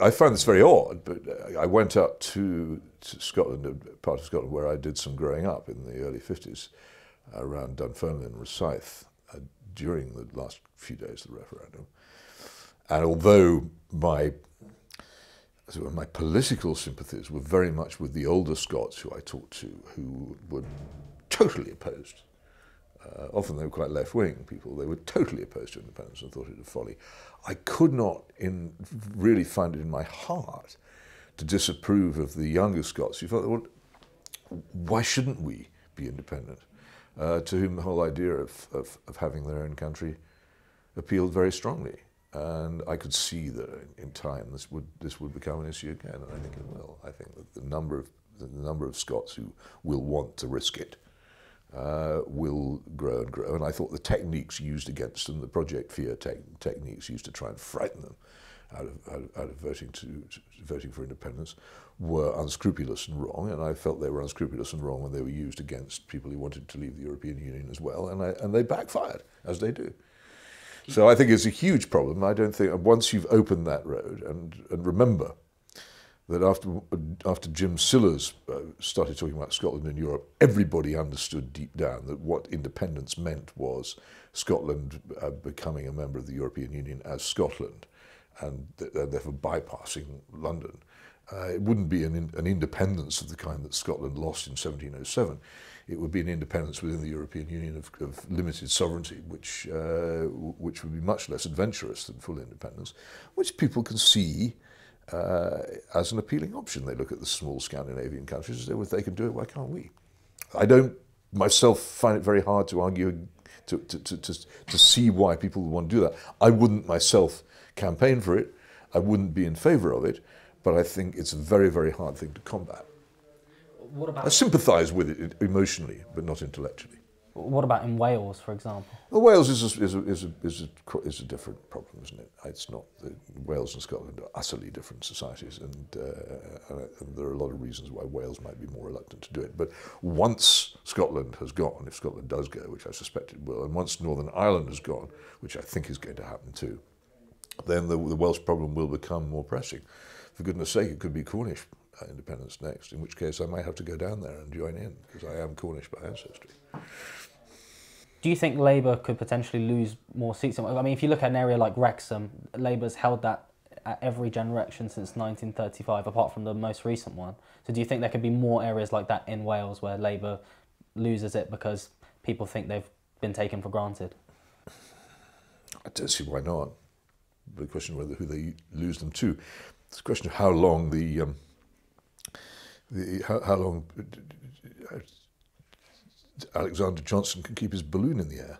I find this very odd, but I went up to, to Scotland, part of Scotland where I did some growing up in the early 50s, around Dunfermline and Rosyth, uh, during the last few days of the referendum. And although my my political sympathies were very much with the older Scots who I talked to, who were totally opposed. Uh, often they were quite left-wing people. They were totally opposed to independence and thought it a folly. I could not in, really find it in my heart to disapprove of the younger Scots who felt, well, why shouldn't we be independent? Uh, to whom the whole idea of, of, of, having their own country appealed very strongly. And I could see that in time this would, this would become an issue again, and I think it will. I think that the number of, the number of Scots who will want to risk it uh, will grow and grow. And I thought the techniques used against them, the Project Fear te techniques used to try and frighten them out of, out of, out of voting, to, to, voting for independence, were unscrupulous and wrong. And I felt they were unscrupulous and wrong when they were used against people who wanted to leave the European Union as well. And, I, and they backfired, as they do. So I think it's a huge problem. I don't think, once you've opened that road, and, and remember, that after, after Jim Sillars uh, started talking about Scotland and Europe, everybody understood deep down that what independence meant was Scotland uh, becoming a member of the European Union as Scotland and therefore bypassing London. Uh, it wouldn't be an, in, an independence of the kind that Scotland lost in 1707. It would be an independence within the European Union of, of limited sovereignty, which, uh, which would be much less adventurous than full independence, which people can see uh, as an appealing option. They look at the small Scandinavian countries and say, well, if they can do it, why can't we? I don't myself find it very hard to argue, to, to, to, to, to see why people would want to do that. I wouldn't myself campaign for it. I wouldn't be in favour of it, but I think it's a very, very hard thing to combat. What about? I sympathise with it emotionally, but not intellectually. What about in Wales, for example? Well, Wales is a, is, a, is, a, is, a, is a different problem, isn't it? It's not the, Wales and Scotland are utterly different societies, and, uh, and, there are a lot of reasons why Wales might be more reluctant to do it. But once Scotland has gone, if Scotland does go, which I suspect it will, and once Northern Ireland has gone, which I think is going to happen too, then the, the Welsh problem will become more pressing. For goodness sake, it could be Cornish uh, independence next, in which case I might have to go down there and join in, because I am Cornish by ancestry. Do you think Labour could potentially lose more seats? I mean, if you look at an area like Wrexham, Labour's held that at every generation since 1935, apart from the most recent one. So do you think there could be more areas like that in Wales where Labour loses it because people think they've been taken for granted? I don't see why not. The question whether who they lose them to. It's a question of how long the um, the how, how long Alexander Johnson can keep his balloon in the air.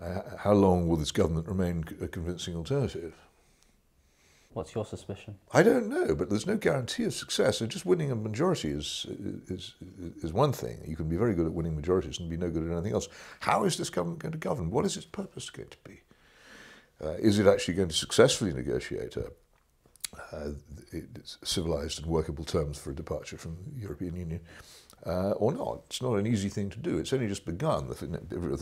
Uh, how long will this government remain a convincing alternative? What's your suspicion? I don't know, but there's no guarantee of success. Just winning a majority is, is, is one thing. You can be very good at winning majorities and be no good at anything else. How is this government going to govern? What is its purpose going to be? Uh, is it actually going to successfully negotiate a, uh, civilized and workable terms for a departure from the European Union? uh, or not. It's not an easy thing to do. It's only just begun.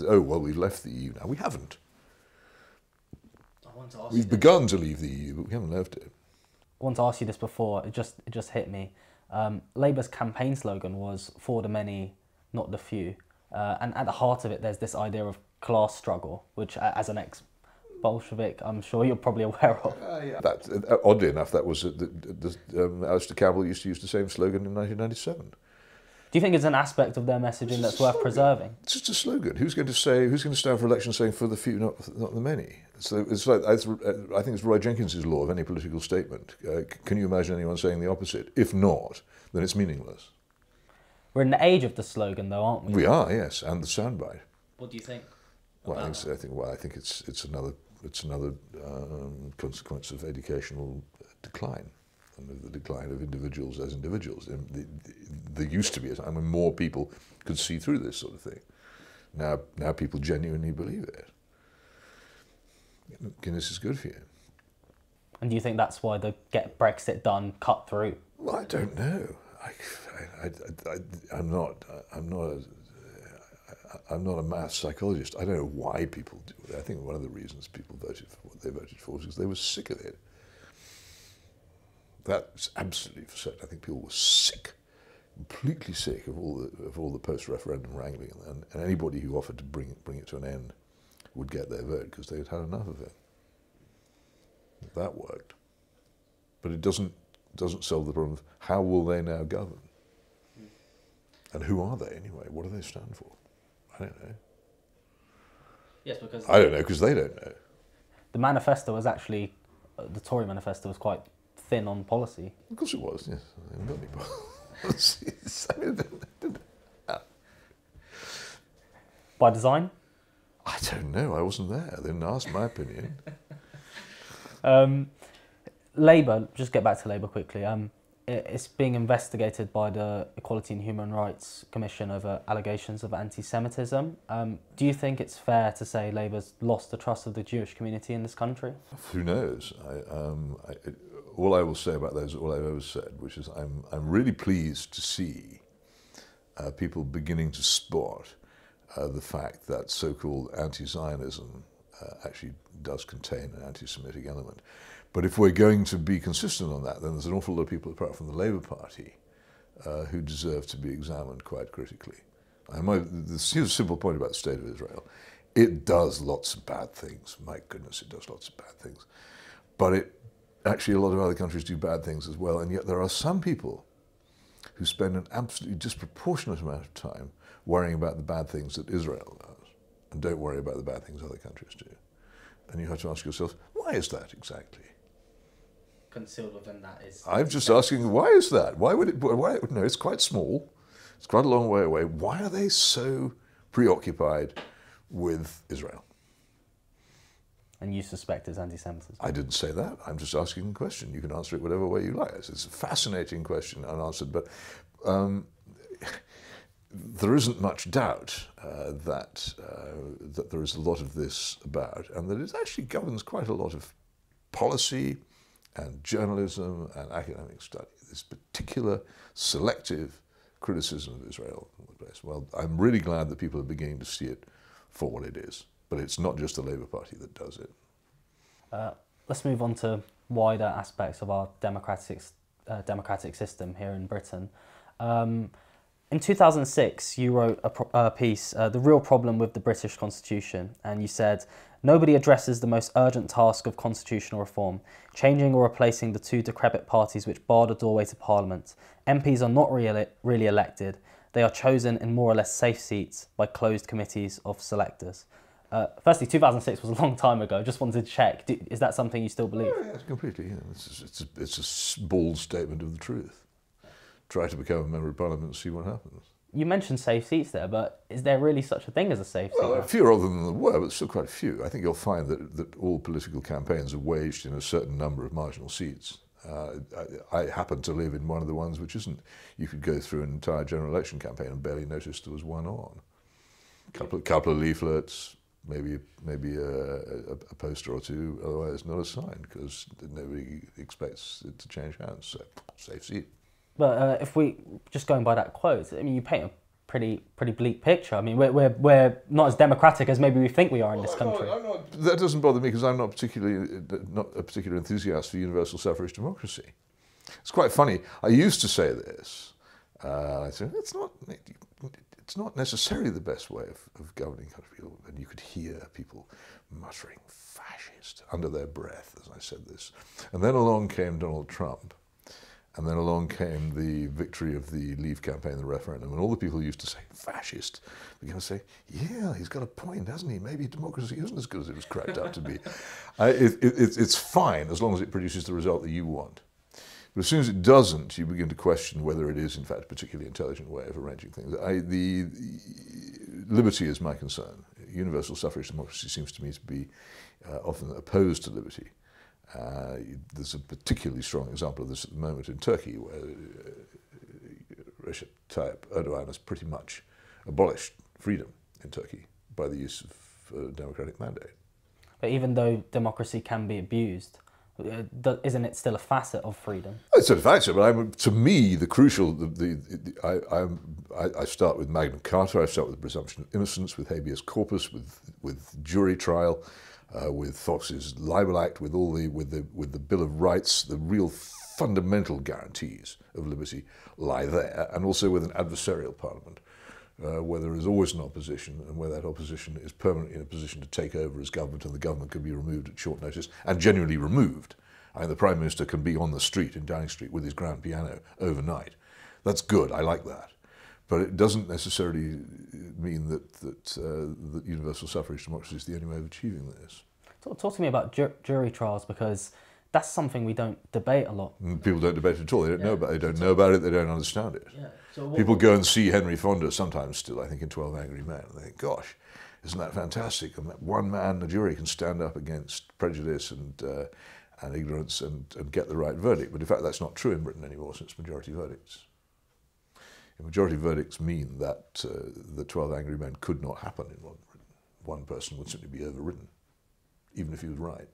Oh, well, we've left the EU now. We haven't. We've begun to leave the EU, but we haven't left it. I want to ask you this before. It just it just hit me. Um, Labour's campaign slogan was "For the many, not the few," uh, and at the heart of it, there's this idea of class struggle, which, as an ex Bolshevik, I'm sure you're probably aware of. Uh, yeah. that, uh, oddly enough, that was uh, the, the, um, Alastair Campbell used to use the same slogan in 1997. Do you think it's an aspect of their messaging that's worth preserving? It's just a slogan. Who's going to say? Who's going to stand for election saying "for the few, not not the many"? So it's like I think it's Roy Jenkins's law of any political statement. Uh, can you imagine anyone saying the opposite? If not, then it's meaningless. We're in the age of the slogan, though, aren't we? We are, yes, and the soundbite. What do you think? Well, I think. I think, well, I think it's it's another it's another um, consequence of educational decline and of the decline of individuals as individuals. And the, the, there used to be a time when more people could see through this sort of thing. Now, now people genuinely believe it. Guinness is good for you. And do you think that's why the get Brexit done cut through? Well, I don't know. I, I, I, am not. I'm not. A, I'm not a math psychologist. I don't know why people do it. I think one of the reasons people voted for what they voted for was because they were sick of it. That's absolutely for certain. I think people were sick, completely sick of all the of all the post-referendum wrangling, and, and anybody who offered to bring it, bring it to an end would get their vote because they had had enough of it. That worked, but it doesn't doesn't solve the problem of how will they now govern, and who are they anyway? What do they stand for? I don't know. Yes, because I don't know because they don't know. The manifesto was actually uh, the Tory manifesto was quite thin on policy. Of course it was. Yes, I haven't got any policies. By design. I don't know. I wasn't there. They didn't ask my opinion. um, Labour. Just get back to Labour quickly. Um, it's being investigated by the Equality and Human Rights Commission over allegations of anti-Semitism. Um, do you think it's fair to say Labour's lost the trust of the Jewish community in this country? Who knows? I, um, I, all I will say about those, all I've ever said, which is I'm, I'm really pleased to see uh, people beginning to spot uh, the fact that so-called anti-Zionism uh, actually does contain an anti-Semitic element. But if we're going to be consistent on that, then there's an awful lot of people, apart from the Labour Party, uh, who deserve to be examined quite critically. And my, a simple point about the state of Israel. It does lots of bad things. My goodness, it does lots of bad things. But it actually, a lot of other countries do bad things as well. And yet there are some people who spend an absolutely disproportionate amount of time worrying about the bad things that Israel does and don't worry about the bad things other countries do. And you have to ask yourself, why is that exactly? Concealed within that is. I'm just asking, why is that? Why would it? Why? No, it's quite small. It's quite a long way away. Why are they so preoccupied with Israel? And you suspect it's anti-Semitism? I didn't say that. I'm just asking a question. You can answer it whatever way you like. It's a fascinating question unanswered, but um, there isn't much doubt uh, that uh, that there is a lot of this about, and that it actually governs quite a lot of policy, and journalism and academic study, this particular selective criticism of Israel. Well, I'm really glad that people are beginning to see it for what it is, but it's not just the Labour Party that does it. Uh, let's move on to wider aspects of our democratic, uh, democratic system here in Britain. Um, in 2006, you wrote a, a piece, uh, The Real Problem with the British Constitution, and you said, Nobody addresses the most urgent task of constitutional reform, changing or replacing the two decrepit parties which bar the doorway to Parliament. MPs are not really, really elected, they are chosen in more or less safe seats by closed committees of selectors. Uh, firstly, 2006 was a long time ago. Just wanted to check. Do, is that something you still believe? Oh, yeah, completely. Yeah. It's, it's, a, it's a bold statement of the truth. Try to become a member of parliament and see what happens you mentioned safe seats there, but is there really such a thing as a safe well, seat? A few other than there were, but still quite a few. I think you'll find that, that all political campaigns are waged in a certain number of marginal seats. Uh, I, I, happen to live in one of the ones which isn't. You could go through an entire general election campaign and barely notice there was one on. A couple, couple of leaflets, maybe maybe a, a, a, poster or two. Otherwise, not a sign because nobody expects it to change hands. So, safe seat. But uh, if we just going by that quote, I mean, you paint a pretty pretty bleak picture. I mean, we're, we're, we're not as democratic as maybe we think we are in this country. I'm not, that doesn't bother me because I'm not particularly not a particular enthusiast for universal suffrage democracy. It's quite funny. I used to say this. Uh, I said it's not it's not necessarily the best way of, of governing country. And you could hear people muttering fascist under their breath as I said this. And then along came Donald Trump And then along came the victory of the Leave campaign, the referendum, and all the people who used to say fascist began to say, "Yeah, he's got a point, hasn't he? Maybe democracy isn't as good as it was cracked up to be." uh, it, it, it's fine as long as it produces the result that you want. But as soon as it doesn't, you begin to question whether it is, in fact, a particularly intelligent way of arranging things. I, the, the liberty is my concern. Universal suffrage democracy seems to me to be uh, often opposed to liberty. Uh, there's a particularly strong example of this at the moment in Turkey, where uh, Recep Tayyip Erdogan has pretty much abolished freedom in Turkey by the use of a democratic mandate. But even though democracy can be abused, uh, isn't it still a facet of freedom? It's a facet, but I'm, to me, the crucial, the, the, the I, I, I, start with Magna Carta, I start with the presumption of innocence, with habeas corpus, with, with jury trial, uh, with Fox's Libel Act, with all the with the with the Bill of Rights, the real fundamental guarantees of liberty lie there, and also with an adversarial parliament. Uh, where there is always an opposition and where that opposition is permanently in a position to take over as government and the government can be removed at short notice and genuinely removed. I mean, the Prime Minister can be on the street in Downing Street with his grand piano overnight. That's good, I like that. But it doesn't necessarily mean that, that, uh, that universal suffrage democracy is the only way of achieving this. Talk, talk to me about ju jury trials because that's something we don't debate a lot. Mm, people don't debate it at all. They don't yeah. know about it. They don't know about it. They don't understand it. Yeah. So People go and see Henry Fonda sometimes still, I think, in 12 Angry Men. And they think, gosh, isn't that fantastic? And that one man, the jury, can stand up against prejudice and, uh, and ignorance and, and get the right verdict. But in fact, that's not true in Britain anymore since majority verdicts. Majority verdicts mean that uh, the 12 Angry Men could not happen in one Britain. One person would simply be overridden, even if he was right.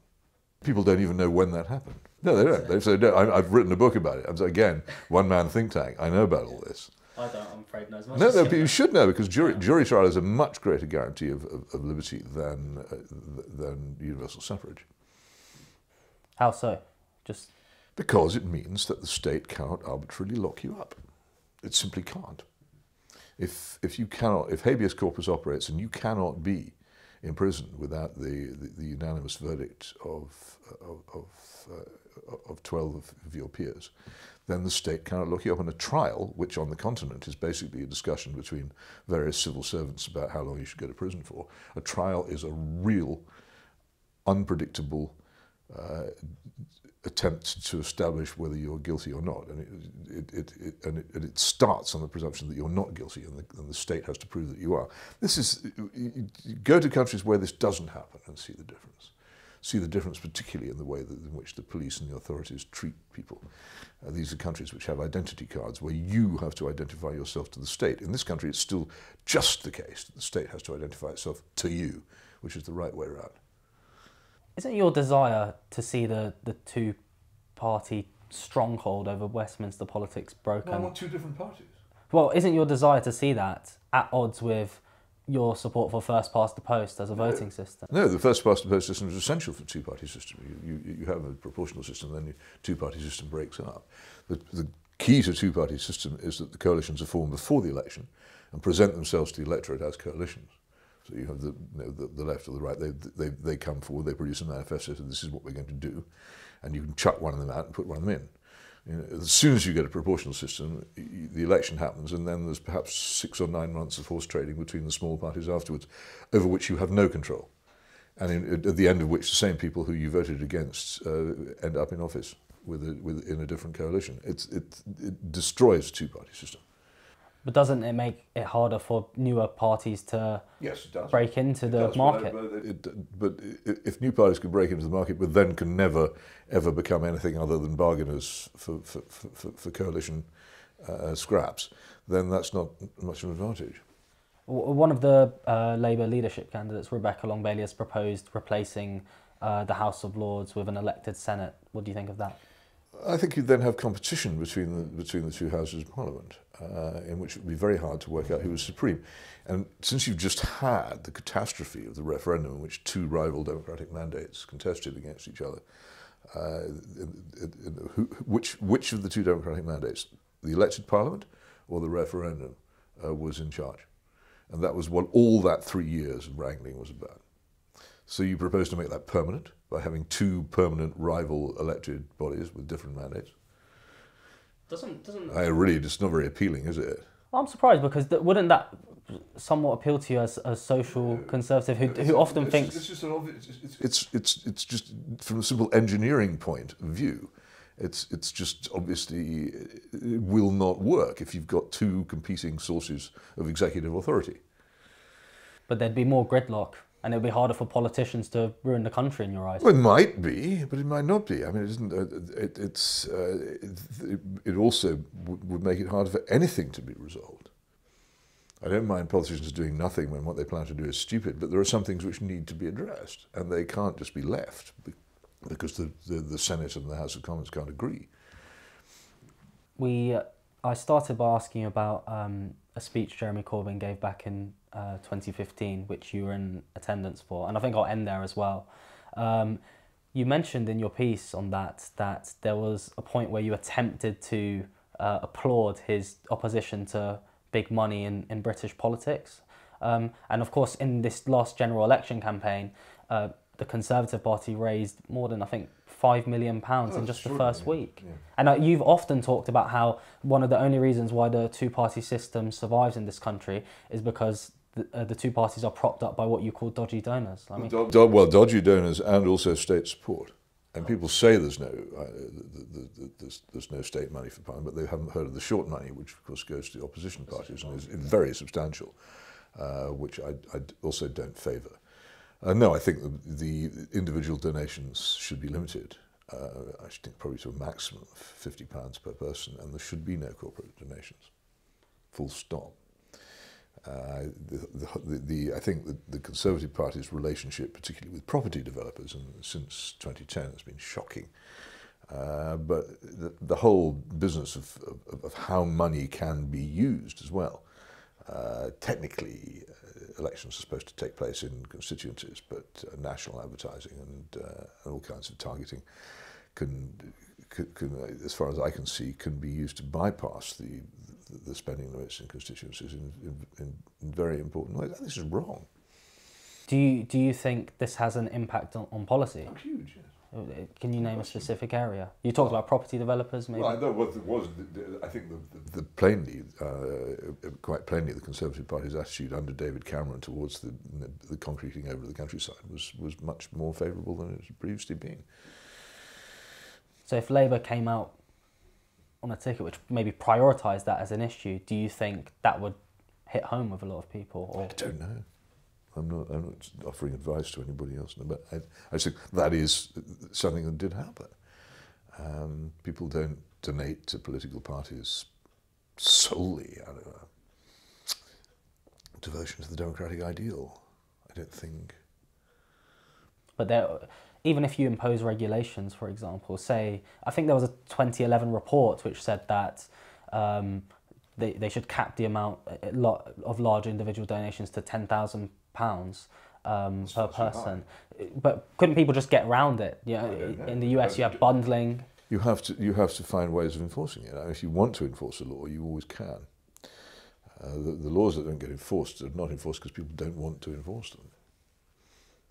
People don't even know when that happened. No, they don't. They say, no, I, have written a book about it. And so again, one man think tank. I know about all this. I don't, I'm afraid, know as much. No, no, but you should know because jury, jury trial is a much greater guarantee of, of, of liberty than, uh, than universal suffrage. How so? Just because it means that the state cannot arbitrarily lock you up. It simply can't. If, if you cannot, if habeas corpus operates and you cannot be in prison without the, the, the unanimous verdict of, of, of, uh, of 12 of your peers, then the state cannot look you up in a trial, which on the continent is basically a discussion between various civil servants about how long you should go to prison for. A trial is a real, unpredictable uh, attempt to establish whether you're guilty or not. And it, it, it, and it, and it starts on the presumption that you're not guilty and the, and the state has to prove that you are. This is, go to countries where this doesn't happen and see the difference. See the difference particularly in the way that, in which the police and the authorities treat people. Uh, these are countries which have identity cards where you have to identify yourself to the state. In this country, it's still just the case that the state has to identify itself to you, which is the right way around. Isn't your desire to see the, the two party stronghold over Westminster politics broken? Well, I want two different parties. Well, isn't your desire to see that at odds with your support for first past the post as a no. voting system? No, the first past the post system is essential for two party system. You, you, you have a proportional system, then the two party system breaks up. The, the key to two party system is that the coalitions are formed before the election and present themselves to the electorate as coalitions. So you have the, you know, the, the, left or the right, they, they, they come forward, they produce a manifesto, so this is what we're going to do, and you can chuck one of them out and put one of them in. You know, as soon as you get a proportional system, the election happens, and then there's perhaps six or nine months of horse trading between the small parties afterwards, over which you have no control, and in, at the end of which the same people who you voted against uh, end up in office with, a, with in a different coalition. It's, it, it destroys two-party system. But doesn't it make it harder for newer parties to yes, break into it the does, market? But, it, but, if new parties can break into the market, but then can never ever become anything other than bargainers for, for, for, for coalition uh, scraps, then that's not much of an advantage. One of the uh, Labour leadership candidates, Rebecca Long Bailey, has proposed replacing uh, the House of Lords with an elected Senate. What do you think of that? I think you'd then have competition between the, between the two houses of parliament, uh, in which it would be very hard to work out who was supreme. And since you've just had the catastrophe of the referendum in which two rival democratic mandates contested against each other, uh, who, which, which of the two democratic mandates, the elected parliament or the referendum, uh, was in charge? And that was what all that three years of wrangling was about. So you propose to make that permanent by having two permanent rival elected bodies with different mandates. Doesn't doesn't. I really, it's not very appealing, is it? I'm surprised because th- wouldn't that somewhat appeal to you as a social conservative who, who often it's, thinks it's just an obvious, it's, it's it's it's just from a simple engineering point of view. It's it's just obviously it will not work if you've got two competing sources of executive authority. but there'd be more gridlock and it would be harder for politicians to ruin the country in your eyes. Well, it might be, but it might not be. I mean, it isn't. Uh, it, it's. Uh, it, it also would, make it harder for anything to be resolved. I don't mind politicians doing nothing when what they plan to do is stupid, but there are some things which need to be addressed, and they can't just be left because the, the, the Senate and the House of Commons can't agree. We, uh, I started by asking about um, a speech Jeremy Corbyn gave back in uh, 2015, which you were in attendance for, and I think I'll end there as well. Um, you mentioned in your piece on that that there was a point where you attempted to uh, applaud his opposition to big money in, in British politics. Um, and of course, in this last general election campaign, uh, the Conservative Party raised more than, I think, £5 million pounds Oh, in just the first week. yeah. And uh, you've often talked about how one of the only reasons why the two party system survives in this country is because the, uh, the two parties are propped up by what you call dodgy donors. I mean, Do- do- well, dodgy donors and also state support. And people say there's no uh, the, the, the, there's, there's no state money for Parliament, but they haven't heard of the short money, which of course goes to the opposition parties and is very substantial, uh, which I, I also don't favour. Uh, no, I think the, the individual donations should be limited. Uh, I should think probably to a maximum of fifty pounds per person, and there should be no corporate donations. Full stop. Uh, the, the, the, I think the, the Conservative Party's relationship, particularly with property developers, and since 2010 has been shocking. Uh, but the, the whole business of, of, of how money can be used as well. Uh, technically, uh, elections are supposed to take place in constituencies, but uh, national advertising and, uh, and all kinds of targeting can, can, can, as far as I can see, can be used to bypass the, the, the spending limits in constituencies in, in, in very important ways. This is wrong. do you do you think this has an impact on, on policy? Huge, yes. Uh, Can you name a specific area? You talked about property developers, maybe. Well, I know what was. I think the, the, the plainly, uh, quite plainly, the Conservative Party's attitude under David Cameron towards the, the concreting over the countryside was, was much more favourable than it had previously been. So if Labour came out on a ticket which maybe prioritised that as an issue, do you think that would hit home with a lot of people? Or I don't know. I'm not, I'm not offering advice to anybody else, but I, I think that is something that did happen. Um, people don't donate to political parties solely out of a devotion to the democratic ideal. I don't think. but there, even if you impose regulations, for example, say I think there was a 2011 report which said that um, they they should cap the amount lot of large individual donations to ten thousand pounds. Um, per not too high. person, but couldn't people just get around it? You know, in the US, you have bundling. You have to you have to find ways of enforcing it. And if you want to enforce a law, you always can. Uh, the, the laws that don't get enforced are not enforced because people don't want to enforce them.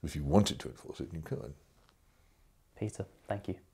If you wanted to enforce it, you could. Peter, thank you.